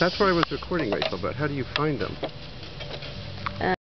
That's what I was recording, Rachel, but how do you find them?